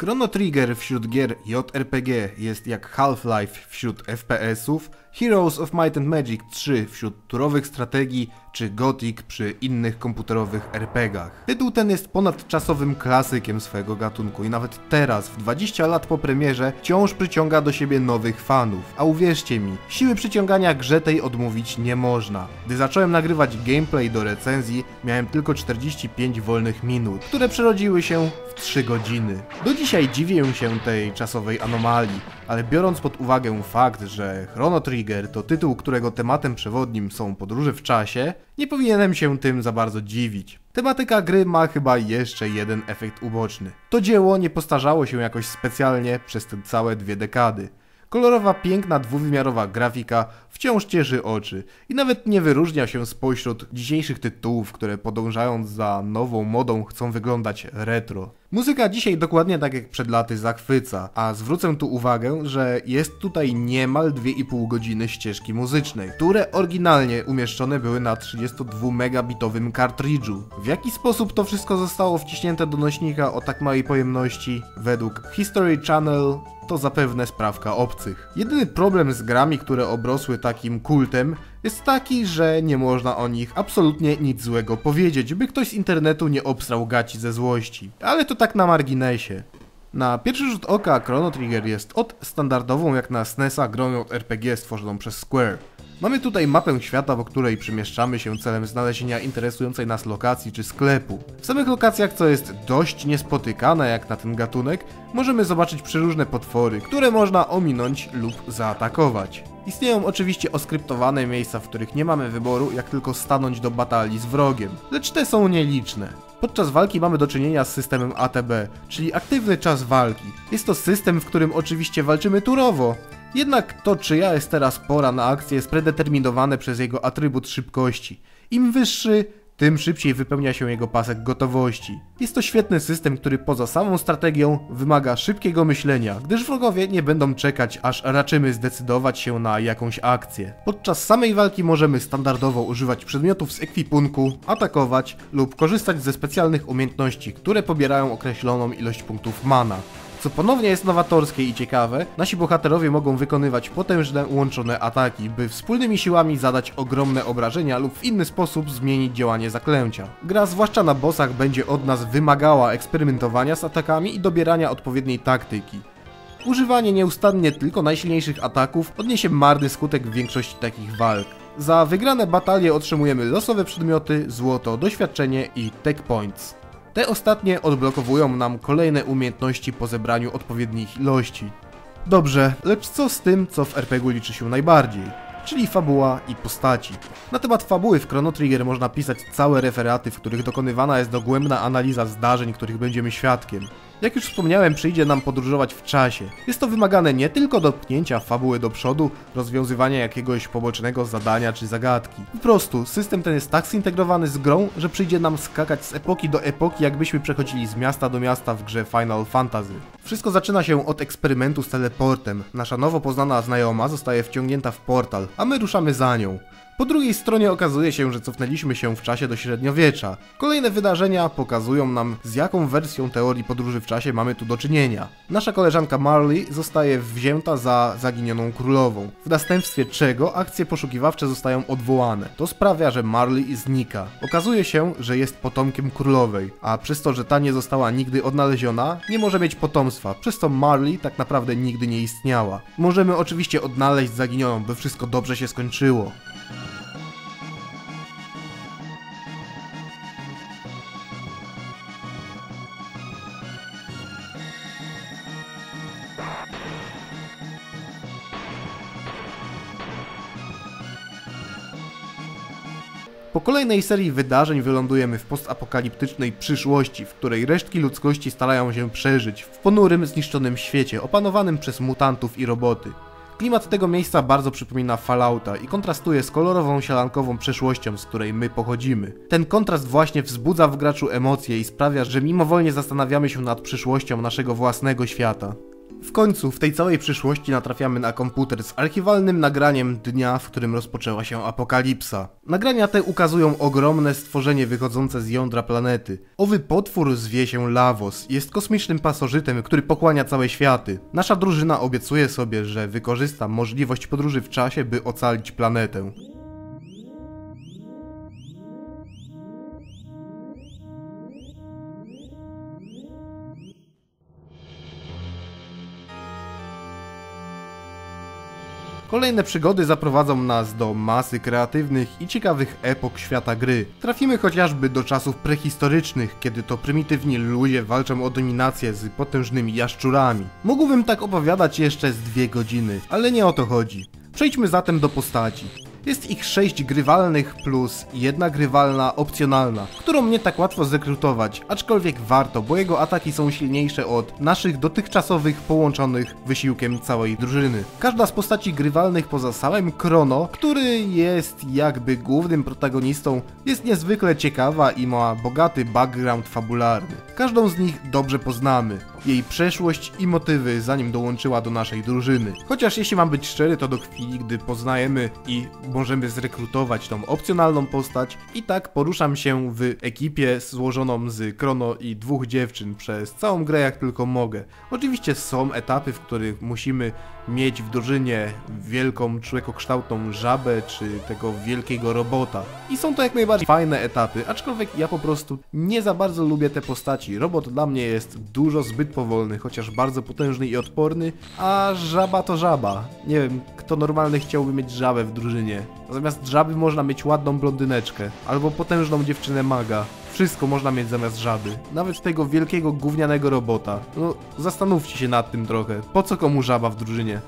Chrono Trigger wśród gier JRPG jest jak Half-Life wśród FPS-ów, Heroes of Might and Magic 3 wśród turowych strategii, czy Gothic przy innych komputerowych RPGach. Tytuł ten jest ponadczasowym klasykiem swojego gatunku i nawet teraz, w 20 lat po premierze, wciąż przyciąga do siebie nowych fanów. A uwierzcie mi, siły przyciągania grze tej odmówić nie można. Gdy zacząłem nagrywać gameplay do recenzji, miałem tylko 45 wolnych minut, które przerodziły się w 3 godziny. Do dzisiaj dziwię się tej czasowej anomalii, ale biorąc pod uwagę fakt, że Chrono Trigger to tytuł, którego tematem przewodnim są podróże w czasie, nie powinienem się tym za bardzo dziwić. Tematyka gry ma chyba jeszcze jeden efekt uboczny. To dzieło nie postarzało się jakoś specjalnie przez te całe dwie dekady. Kolorowa, piękna, dwuwymiarowa grafika wciąż cieszy oczy i nawet nie wyróżnia się spośród dzisiejszych tytułów, które podążając za nową modą chcą wyglądać retro. Muzyka dzisiaj dokładnie tak jak przed laty zachwyca, a zwrócę tu uwagę, że jest tutaj niemal 2,5 godziny ścieżki muzycznej, które oryginalnie umieszczone były na 32 megabitowym kartridżu. W jaki sposób to wszystko zostało wciśnięte do nośnika o tak małej pojemności? Według History Channel to zapewne sprawka obcych. Jedyny problem z grami, które obrosły takim kultem, jest taki, że nie można o nich absolutnie nic złego powiedzieć, by ktoś z internetu nie obstrał gaci ze złości. Ale to tak na marginesie. Na pierwszy rzut oka Chrono Trigger jest od standardową jak na SNESa grą od RPG stworzoną przez Square. Mamy tutaj mapę świata, po której przemieszczamy się celem znalezienia interesującej nas lokacji czy sklepu. W samych lokacjach, co jest dość niespotykane jak na ten gatunek, możemy zobaczyć przeróżne potwory, które można ominąć lub zaatakować. Istnieją oczywiście oskryptowane miejsca, w których nie mamy wyboru, jak tylko stanąć do batalii z wrogiem, lecz te są nieliczne. Podczas walki mamy do czynienia z systemem ATB, czyli aktywny czas walki. Jest to system, w którym oczywiście walczymy turowo, jednak to, czyja jest teraz pora na akcję, jest predeterminowane przez jego atrybut szybkości. Im wyższy, tym szybciej wypełnia się jego pasek gotowości. Jest to świetny system, który poza samą strategią wymaga szybkiego myślenia, gdyż wrogowie nie będą czekać, aż raczymy zdecydować się na jakąś akcję. Podczas samej walki możemy standardowo używać przedmiotów z ekwipunku, atakować lub korzystać ze specjalnych umiejętności, które pobierają określoną ilość punktów mana. Co ponownie jest nowatorskie i ciekawe, nasi bohaterowie mogą wykonywać potężne łączone ataki, by wspólnymi siłami zadać ogromne obrażenia lub w inny sposób zmienić działanie zaklęcia. Gra zwłaszcza na bossach będzie od nas wymagała eksperymentowania z atakami i dobierania odpowiedniej taktyki. Używanie nieustannie tylko najsilniejszych ataków odniesie marny skutek w większości takich walk. Za wygrane batalie otrzymujemy losowe przedmioty, złoto, doświadczenie i tech points. Te ostatnie odblokowują nam kolejne umiejętności po zebraniu odpowiednich ilości. Dobrze, lecz co z tym, co w RPG liczy się najbardziej? Czyli fabuła i postaci. Na temat fabuły w Chrono Trigger można pisać całe referaty, w których dokonywana jest dogłębna analiza zdarzeń, których będziemy świadkiem. Jak już wspomniałem, przyjdzie nam podróżować w czasie. Jest to wymagane nie tylko do pchnięcia fabuły do przodu, rozwiązywania jakiegoś pobocznego zadania czy zagadki. Po prostu, system ten jest tak zintegrowany z grą, że przyjdzie nam skakać z epoki do epoki, jakbyśmy przechodzili z miasta do miasta w grze Final Fantasy. Wszystko zaczyna się od eksperymentu z teleportem. Nasza nowo poznana znajoma zostaje wciągnięta w portal, a my ruszamy za nią. Po drugiej stronie okazuje się, że cofnęliśmy się w czasie do średniowiecza. Kolejne wydarzenia pokazują nam, z jaką wersją teorii podróży w czasie mamy tu do czynienia. Nasza koleżanka Marley zostaje wzięta za zaginioną królową, w następstwie czego akcje poszukiwawcze zostają odwołane. To sprawia, że Marley znika. Okazuje się, że jest potomkiem królowej, a przez to, że ta nie została nigdy odnaleziona, nie może mieć potomstwa, przez co Marley tak naprawdę nigdy nie istniała. Możemy oczywiście odnaleźć zaginioną, by wszystko dobrze się skończyło. Po kolejnej serii wydarzeń wylądujemy w postapokaliptycznej przyszłości, w której resztki ludzkości starają się przeżyć w ponurym, zniszczonym świecie opanowanym przez mutantów i roboty. Klimat tego miejsca bardzo przypomina Fallouta i kontrastuje z kolorową, sielankową przeszłością, z której my pochodzimy. Ten kontrast właśnie wzbudza w graczu emocje i sprawia, że mimowolnie zastanawiamy się nad przyszłością naszego własnego świata. W końcu, w tej całej przyszłości natrafiamy na komputer z archiwalnym nagraniem dnia, w którym rozpoczęła się apokalipsa. Nagrania te ukazują ogromne stworzenie wychodzące z jądra planety. Owy potwór zwie się Lavos, jest kosmicznym pasożytem, który pochłania całe światy. Nasza drużyna obiecuje sobie, że wykorzysta możliwość podróży w czasie, by ocalić planetę. Kolejne przygody zaprowadzą nas do masy kreatywnych i ciekawych epok świata gry. Trafimy chociażby do czasów prehistorycznych, kiedy to prymitywni ludzie walczą o dominację z potężnymi jaszczurami. Mógłbym tak opowiadać jeszcze z dwie godziny, ale nie o to chodzi. Przejdźmy zatem do postaci. Jest ich 6 grywalnych plus jedna grywalna opcjonalna, którą nie tak łatwo zrekrutować, aczkolwiek warto, bo jego ataki są silniejsze od naszych dotychczasowych połączonych wysiłkiem całej drużyny. Każda z postaci grywalnych poza samym Krono, który jest jakby głównym protagonistą, jest niezwykle ciekawa i ma bogaty background fabularny. Każdą z nich dobrze poznamy jej przeszłość i motywy, zanim dołączyła do naszej drużyny. Chociaż jeśli mam być szczery, to do chwili, gdy poznajemy i możemy zrekrutować tą opcjonalną postać, i tak poruszam się w ekipie złożoną z Krono i dwóch dziewczyn przez całą grę jak tylko mogę. Oczywiście są etapy, w których musimy mieć w drużynie wielką człowiekokształtną żabę czy tego wielkiego robota. I są to jak najbardziej fajne etapy, aczkolwiek ja po prostu nie za bardzo lubię te postaci. Robot dla mnie jest dużo zbyt powolny, chociaż bardzo potężny i odporny, a żaba to żaba. Nie wiem, kto normalny chciałby mieć żabę w drużynie. Zamiast żaby można mieć ładną blondyneczkę, albo potężną dziewczynę maga. Wszystko można mieć zamiast żaby. Nawet tego wielkiego gównianego robota. No, zastanówcie się nad tym trochę. Po co komu żaba w drużynie?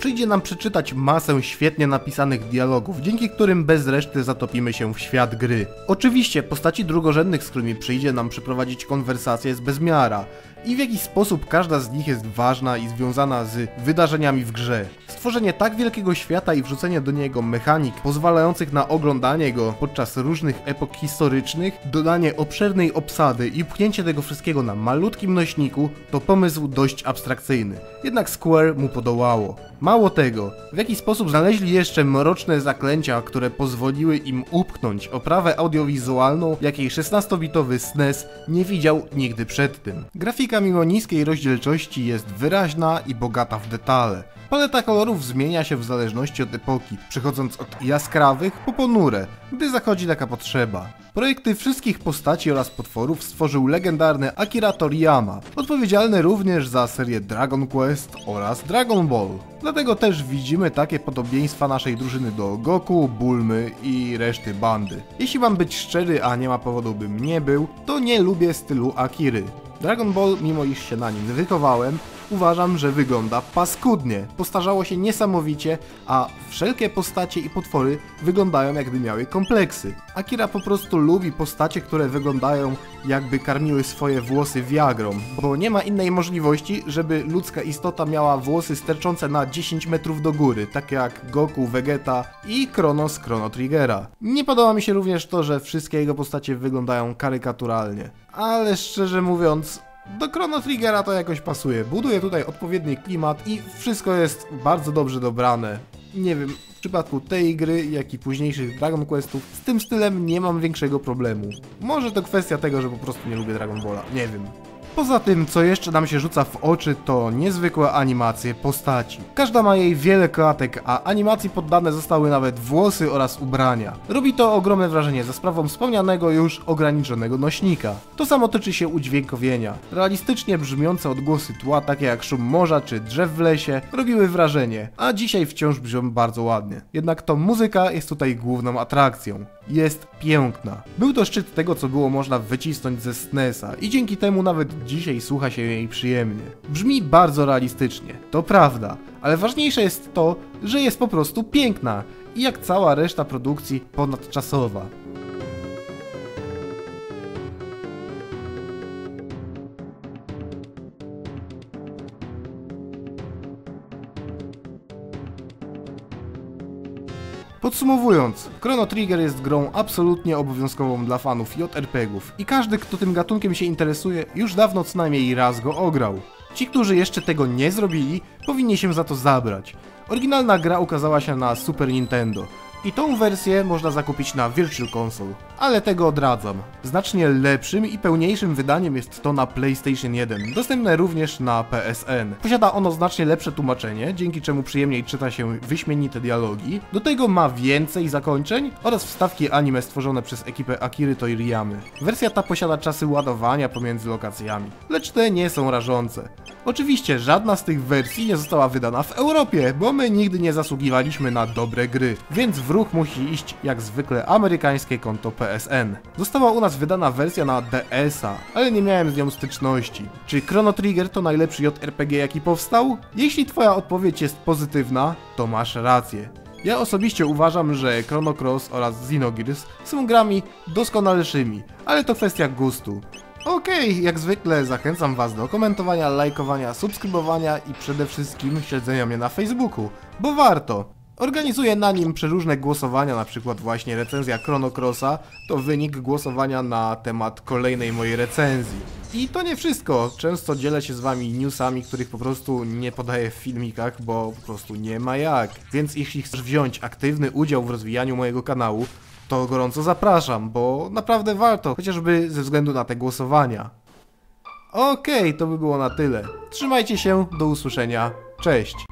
Przyjdzie nam przeczytać masę świetnie napisanych dialogów, dzięki którym bez reszty zatopimy się w świat gry. Oczywiście postaci drugorzędnych, z którymi przyjdzie nam przeprowadzić konwersację jest bezmiara i w jakiś sposób każda z nich jest ważna i związana z wydarzeniami w grze. Stworzenie tak wielkiego świata i wrzucenie do niego mechanik pozwalających na oglądanie go podczas różnych epok historycznych, dodanie obszernej obsady i pchnięcie tego wszystkiego na malutkim nośniku to pomysł dość abstrakcyjny. Jednak Square mu podołało. Mało tego, w jaki sposób znaleźli jeszcze mroczne zaklęcia, które pozwoliły im upchnąć oprawę audiowizualną, jakiej 16-bitowy SNES nie widział nigdy przedtem. Grafika mimo niskiej rozdzielczości jest wyraźna i bogata w detale. Paleta kolorów zmienia się w zależności od epoki, przechodząc od jaskrawych po ponure, gdy zachodzi taka potrzeba. Projekty wszystkich postaci oraz potworów stworzył legendarny Akira Toriyama, odpowiedzialny również za serię Dragon Quest oraz Dragon Ball. Dlatego też widzimy takie podobieństwa naszej drużyny do Goku, Bulmy i reszty bandy. Jeśli mam być szczery, a nie ma powodu bym nie był, to nie lubię stylu Akiry. Dragon Ball, mimo iż się na nim wychowałem, uważam, że wygląda paskudnie. Postarzało się niesamowicie, a wszelkie postacie i potwory wyglądają jakby miały kompleksy. Akira po prostu lubi postacie, które wyglądają jakby karmiły swoje włosy wiagrą, bo nie ma innej możliwości, żeby ludzka istota miała włosy sterczące na 10 metrów do góry, tak jak Goku, Vegeta i Kronos Chrono Triggera. Nie podoba mi się również to, że wszystkie jego postacie wyglądają karykaturalnie. Ale szczerze mówiąc, do Chrono Triggera to jakoś pasuje. Buduje tutaj odpowiedni klimat i wszystko jest bardzo dobrze dobrane. Nie wiem, w przypadku tej gry, jak i późniejszych Dragon Questów, z tym stylem nie mam większego problemu. Może to kwestia tego, że po prostu nie lubię Dragon Balla, nie wiem. Poza tym, co jeszcze nam się rzuca w oczy, to niezwykłe animacje postaci. Każda ma jej wiele klatek, a animacji poddane zostały nawet włosy oraz ubrania. Robi to ogromne wrażenie za sprawą wspomnianego już ograniczonego nośnika. To samo tyczy się udźwiękowienia. Realistycznie brzmiące odgłosy tła, takie jak szum morza czy drzew w lesie, robiły wrażenie, a dzisiaj wciąż brzmią bardzo ładnie. Jednak to muzyka jest tutaj główną atrakcją jest piękna. Był to szczyt tego, co było można wycisnąć ze SNESa i dzięki temu nawet dzisiaj słucha się jej przyjemnie. Brzmi bardzo realistycznie, to prawda, ale ważniejsze jest to, że jest po prostu piękna i jak cała reszta produkcji ponadczasowa. Podsumowując, Chrono Trigger jest grą absolutnie obowiązkową dla fanów JRPG-ów i każdy, kto tym gatunkiem się interesuje, już dawno co najmniej raz go ograł. Ci, którzy jeszcze tego nie zrobili, powinni się za to zabrać. Oryginalna gra ukazała się na Super Nintendo. I tą wersję można zakupić na Virtual Console, ale tego odradzam. Znacznie lepszym i pełniejszym wydaniem jest to na PlayStation 1, dostępne również na PSN. Posiada ono znacznie lepsze tłumaczenie, dzięki czemu przyjemniej czyta się wyśmienite dialogi. Do tego ma więcej zakończeń oraz wstawki anime stworzone przez ekipę Akiry Toiriyamy. Wersja ta posiada czasy ładowania pomiędzy lokacjami, lecz te nie są rażące. Oczywiście żadna z tych wersji nie została wydana w Europie, bo my nigdy nie zasługiwaliśmy na dobre gry, więc w ruch musi iść jak zwykle amerykańskie konto PSN. Została u nas wydana wersja na DS-a, ale nie miałem z nią styczności. Czy Chrono Trigger to najlepszy JRPG jaki powstał? Jeśli twoja odpowiedź jest pozytywna, to masz rację. Ja osobiście uważam, że Chrono Cross oraz Xenogears są grami doskonalszymi, ale to kwestia gustu. Okej, jak zwykle zachęcam Was do komentowania, lajkowania, subskrybowania i przede wszystkim śledzenia mnie na Facebooku, bo warto. Organizuję na nim przeróżne głosowania, na przykład właśnie recenzja Chrono Crossa to wynik głosowania na temat kolejnej mojej recenzji. I to nie wszystko, często dzielę się z Wami newsami, których po prostu nie podaję w filmikach, bo po prostu nie ma jak. Więc jeśli chcesz wziąć aktywny udział w rozwijaniu mojego kanału, to gorąco zapraszam, bo naprawdę warto, chociażby ze względu na te głosowania. Okej, to by było na tyle. Trzymajcie się, do usłyszenia. Cześć.